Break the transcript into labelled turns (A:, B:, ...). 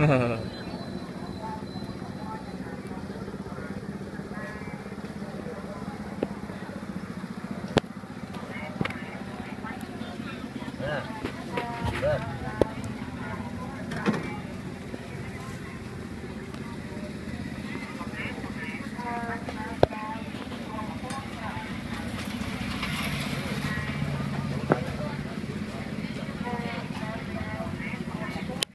A: Yeah.